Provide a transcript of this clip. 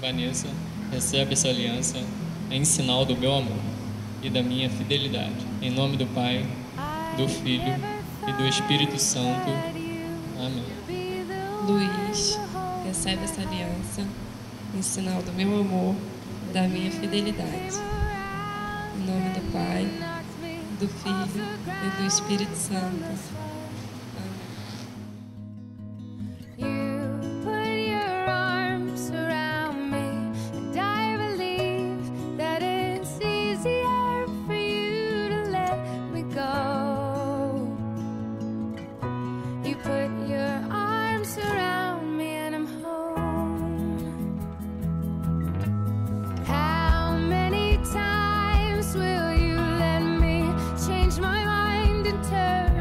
Vanessa, recebe essa aliança em sinal do meu amor e da minha fidelidade. Em nome do Pai, do Filho e do Espírito Santo. Amém. Luiz, recebe essa aliança em sinal do meu amor e da minha fidelidade. Em nome do Pai, do Filho e do Espírito Santo. deterred.